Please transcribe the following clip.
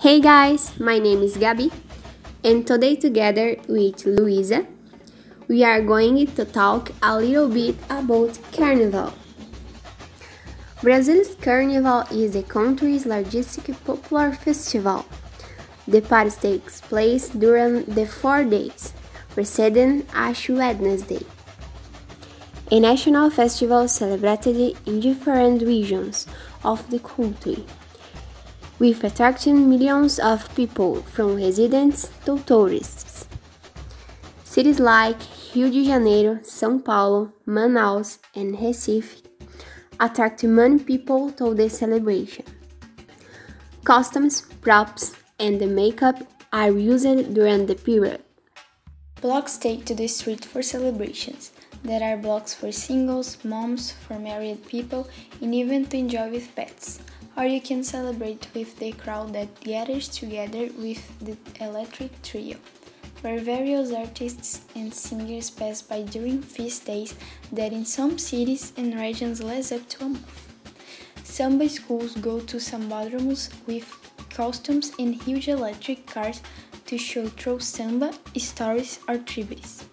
Hey guys, my name is Gabi, and today, together with Luiza, we are going to talk a little bit about Carnival. Brazil's Carnival is the country's largest popular festival. The party takes place during the four days, preceding Ash Wednesday. A national festival celebrated in different regions of the country with attracting millions of people from residents to tourists. Cities like Rio de Janeiro, São Paulo, Manaus, and Recife attract many people to the celebration. Costumes, props, and the makeup are used during the period. Blocks take to the street for celebrations. There are blocks for singles, moms, for married people, and even to enjoy with pets or you can celebrate with the crowd that gathers together with the Electric Trio, where various artists and singers pass by during feast days that in some cities and regions last up to a month. Samba schools go to sambódromos with costumes and huge electric cars to show true samba, stories, or tributes.